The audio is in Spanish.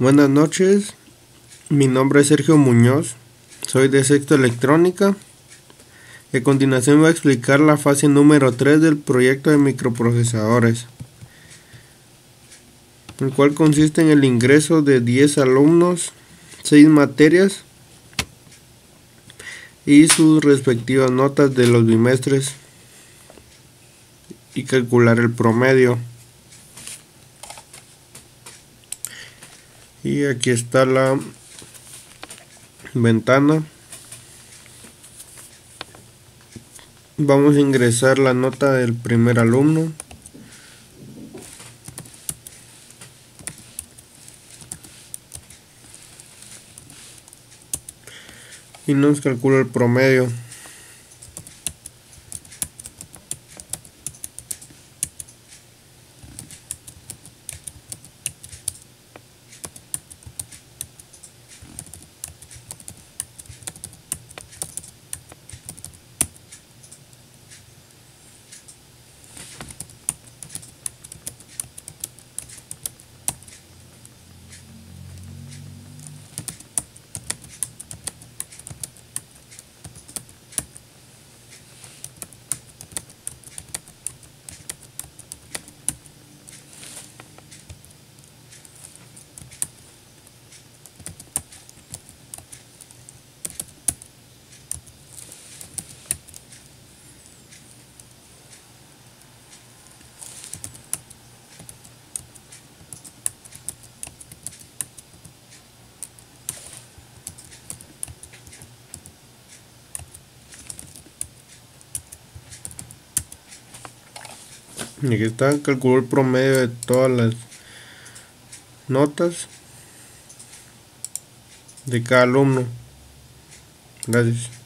Buenas noches, mi nombre es Sergio Muñoz, soy de sexto electrónica. A continuación voy a explicar la fase número 3 del proyecto de microprocesadores, el cual consiste en el ingreso de 10 alumnos, 6 materias y sus respectivas notas de los bimestres y calcular el promedio. Y aquí está la ventana. Vamos a ingresar la nota del primer alumno. Y nos calcula el promedio Y aquí está, calculó el promedio de todas las notas de cada alumno. Gracias.